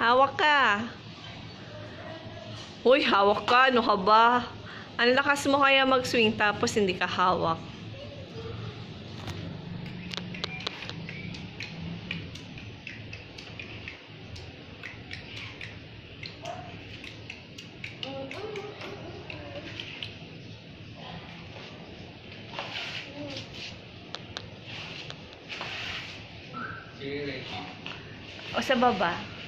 Hawak ka. Uy, hawak ka. Ano ka ba? Ang lakas mo kaya mag-swing tapos hindi ka hawak. O sa baba.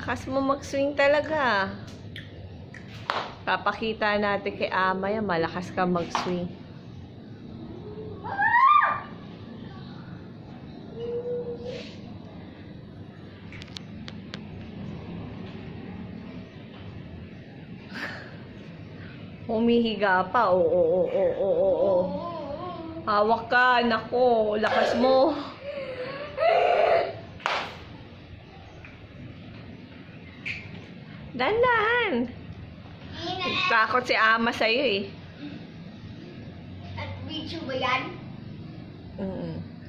Lakas mo mag-swing talaga. Papakita natin kay Ama malakas ka mag-swing. Humihiga pa. Oo, oo, oo, oo, oo, oo. Hawak ka, nako. Lakas mo. Dandahan. Takot si Ama sa'yo eh. At video ba yan? Mm